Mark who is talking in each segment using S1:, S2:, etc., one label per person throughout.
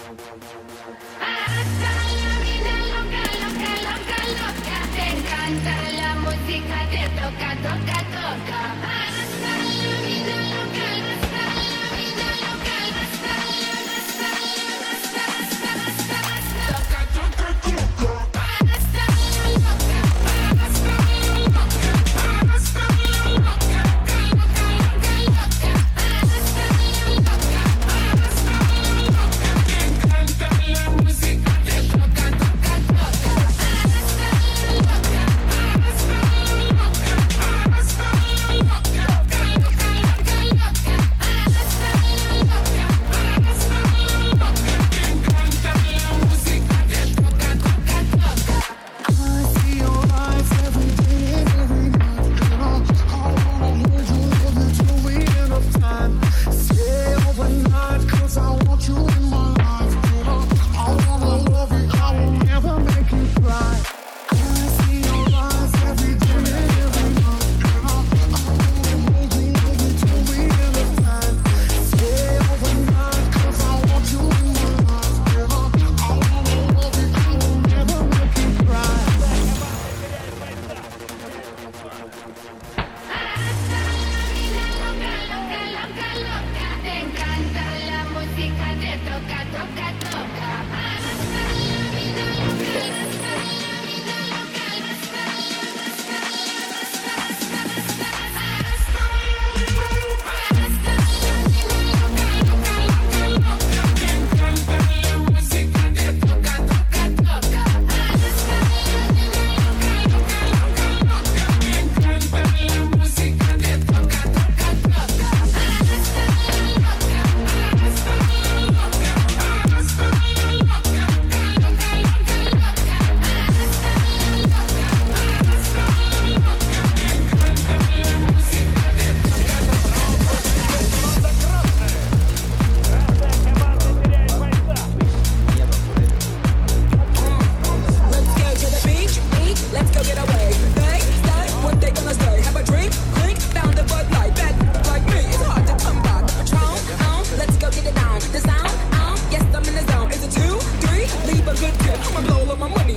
S1: Hasta la vina Loca, loca, loca, loca, te encanta la música, te toca, toca.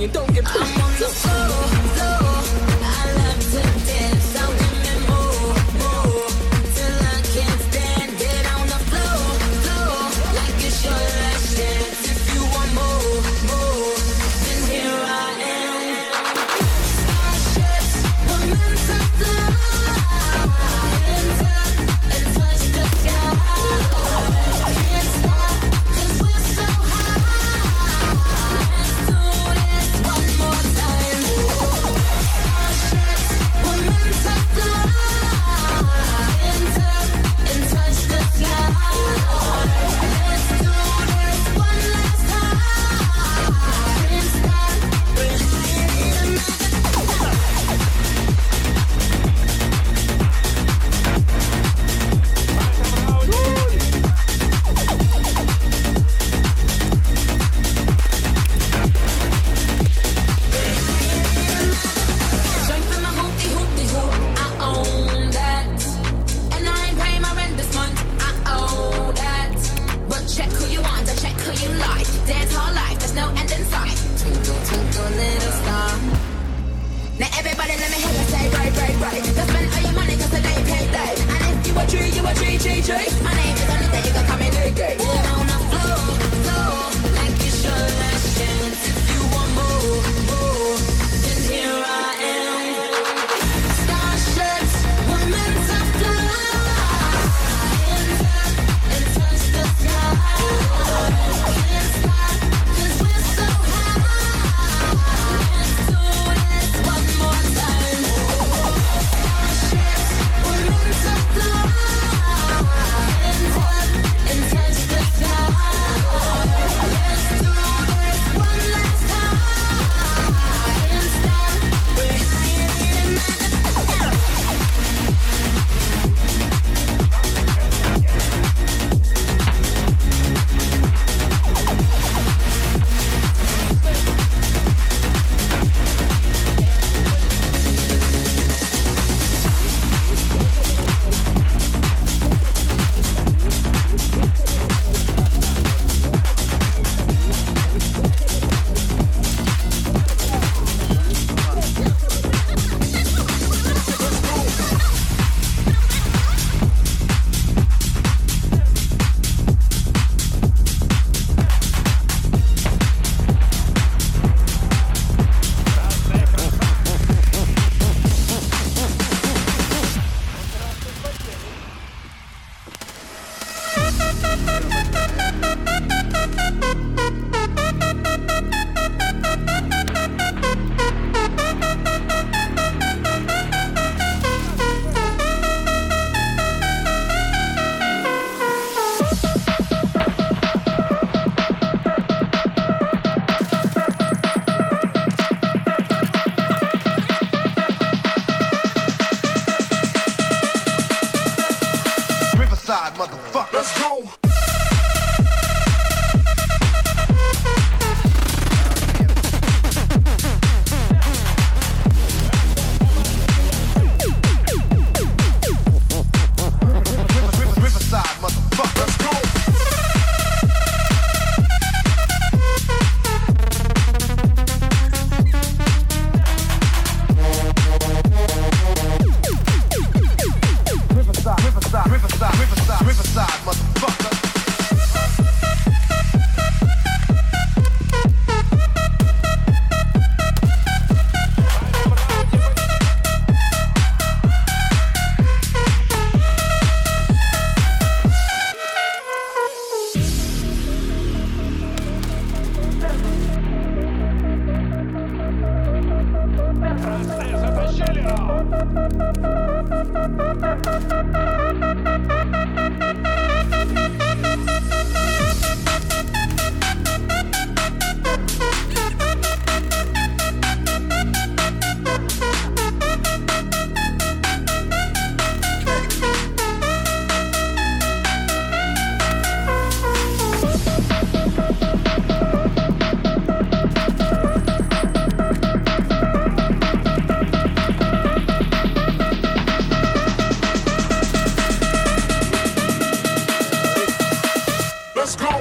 S2: don't
S1: you a tree, you a tree, tree, tree. My name is Anita, you can call me Nikki.
S3: motherfucker. Let's go. Братцы, затащили! Let's go.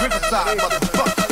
S3: Riverside, motherfucker.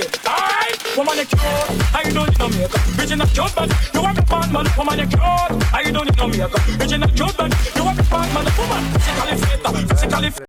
S4: And. Alright? Woman, you cute. I don't need no makeup. Original cute, man. You want the fun, man. Woman, you cute. I don't need no makeup. Original cute, man. You want the fun, man. Woman, physically fit, physically fit.